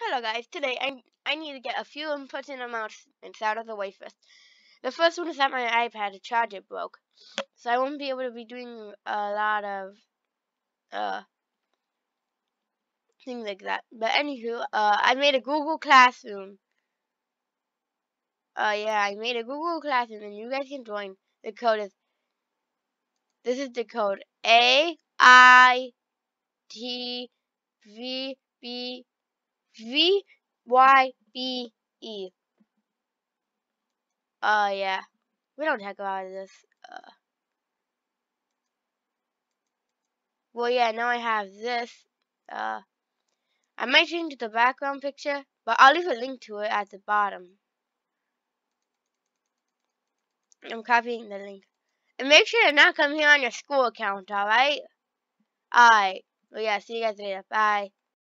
Hello guys, today I I need to get a few and announcements out of the way first. The first one is that my iPad charger broke. So I won't be able to be doing a lot of uh things like that. But anywho, uh I made a Google Classroom. Uh yeah, I made a Google Classroom and you guys can join. The code is this is the code A I T V Y B E. Uh, yeah. We don't talk about this. Uh, well, yeah, now I have this. Uh, I might change the background picture, but I'll leave a link to it at the bottom. I'm copying the link. And make sure to not come here on your school account, alright? Alright. Well, yeah, see you guys later. Bye.